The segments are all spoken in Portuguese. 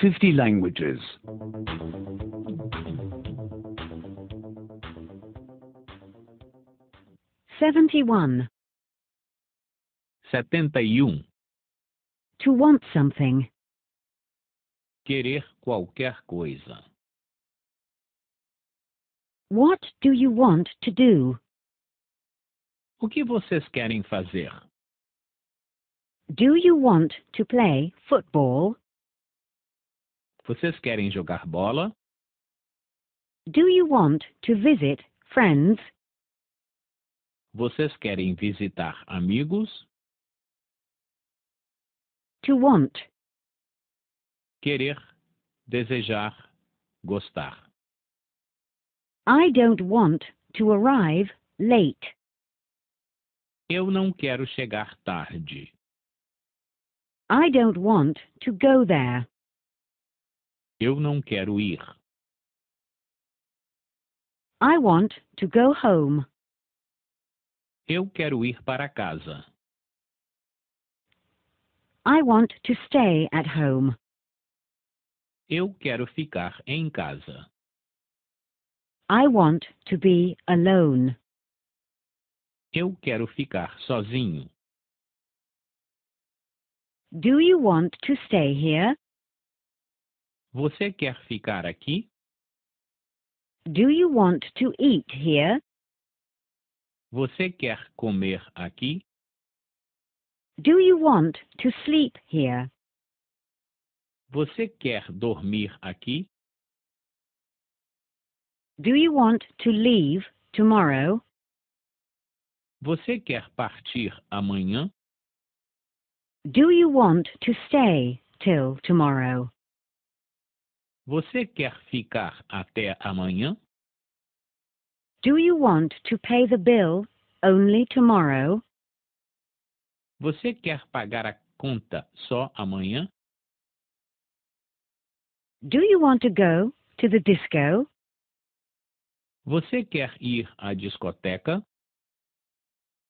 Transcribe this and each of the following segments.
50 languages. 71. 71. To want something. Querer qualquer coisa. What do you want to do? O que vocês querem fazer? Do you want to play football? Vocês querem jogar bola? Do you want to visit friends? Vocês querem visitar amigos? To want. Querer, desejar, gostar. I don't want to arrive late. Eu não quero chegar tarde. I don't want to go there. Eu não quero ir. I want to go home. Eu quero ir para casa. I want to stay at home. Eu quero ficar em casa. I want to be alone. Eu quero ficar sozinho. Do you want to stay here? Você quer ficar aqui? Do you want to eat here? Você quer comer aqui? Do you want to sleep here? Você quer dormir aqui? Do you want to leave tomorrow? Você quer partir amanhã? Do you want to stay till tomorrow? Você quer ficar até amanhã? Do you want to pay the bill only tomorrow? Você quer pagar a conta só amanhã? Do you want to go to the disco? Você quer ir à discoteca?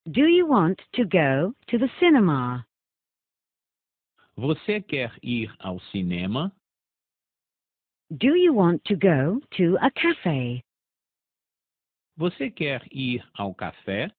Do you want to go to the cinema? Você quer ir ao cinema? Do you want to go to a cafe? Você quer ir ao café?